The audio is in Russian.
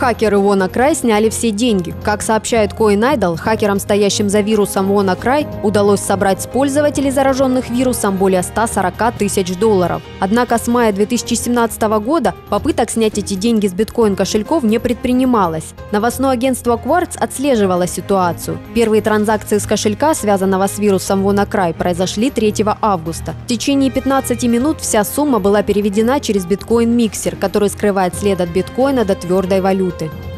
Хакеры WannaCry сняли все деньги. Как сообщает CoinIdol, хакерам, стоящим за вирусом WannaCry, удалось собрать с пользователей, зараженных вирусом, более 140 тысяч долларов. Однако с мая 2017 года попыток снять эти деньги с биткоин-кошельков не предпринималось. Новостное агентство Quartz отслеживало ситуацию. Первые транзакции с кошелька, связанного с вирусом WannaCry, произошли 3 августа. В течение 15 минут вся сумма была переведена через биткоин-миксер, который скрывает след от биткоина до твердой валюты. бути.